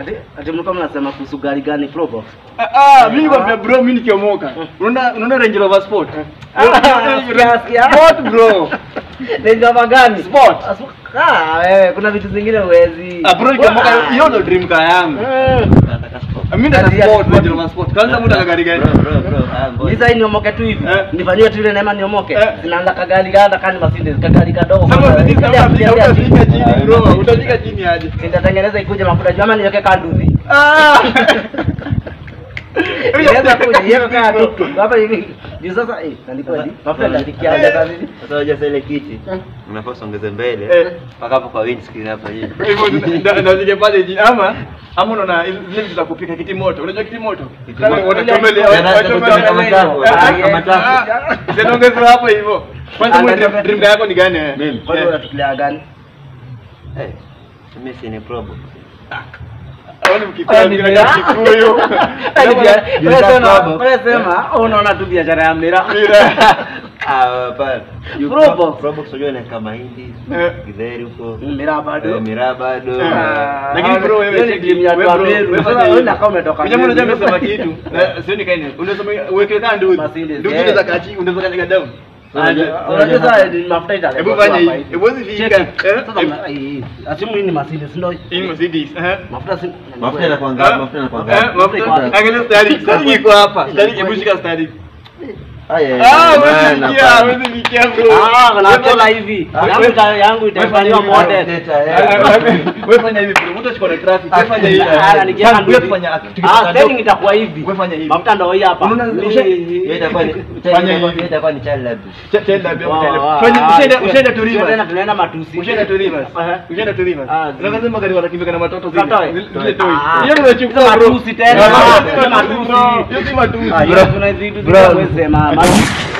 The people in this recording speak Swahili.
Ati ati mlikuwa mnasema kuhusu gari gani Probox? Ah, ah, mimi nikwambia bro, mimi nikiomoka. Unaona unaona Range Rover Sport? sikia, sikia. Sport bro. Range Rover gani? Sport. Ah, Ah, wewe kuna vitu zingine huwezi. Ah, bro nikiomoka hiyo ndio dream car yangu. Nataka Sasa hii niomoke tu hivi. Eh. Nifanyie tu ile neema niomoke. Eh. Zinaanza kagari ganda kani Mercedes, kagari kadogo. Utafika chini. aje? Nitatengeneza ikuje mafuta juu ama niweke kanduzi. Ah! Inaweza kuja hiyo kaa tu. Hapa hivi. Juu sasa eh nalikuwa hivi. Mafuta ndafikia haja kazi. Sasa unajua sasa ile kiti unafaa usongeze mbele Eh. mpaka hapo kwa windscreen hapa hivi. Hivyo ndio ndo pale ama ama unaona ile zile vitu za kupika kiti moto. Unajua kiti moto? Ah, ah, ah, zinaongezwa hapo hivyo. Kwanza dream dream yako ni gani? eh? Mimi. Kwani unafikiria gani? Eh, mimi si ni problem. Mkikuyu, mkinaja Mkikuyu. Sema unaona tu biashara ya mira. Ah, unajua ni kama hindi, Eh. githeri huko. Mira bado. Eh, miraa bado. Ah. Lakini bro, wewe ni ya Meru. Sasa wewe hivi. unakaa umetoka Unajua unajua amesema kitu. Na sioni kaini. Unasema uweke nduzi. Mercedes, Nduzi eh. kachi, unaweza kanyaga down. Unajua sasa ni mafuta italetwa Hebu fanya hivi. Hebu fika. Eh? Sasa asimu hii ni Mercedes ndio. Hii ni Mercedes. Eh? Mafuta si Mafuta yanakuwa ngapi? Mafuta yanakuwa Eh, ngapi? Angalia stari. Stari iko hapa. Stari hebu shika stari. Ah, yeah, Ah. Ah, hivi. Ah, Yangu wewe- ita- yangu itafanywa wewe- model. Data, yeah. Wewe fanya hivi bro. Mtu achukua na traffic. Wewe fanya hivi. Nikiweka Fanya- wewe nduzi. fanya tukitoka steering down. itakuwa hivi. Wewe fanya hivi. Mafuta ndio hii hapa. Tunaenda- matusi. Bro. matusi tena. Matusi. Matusi, bro.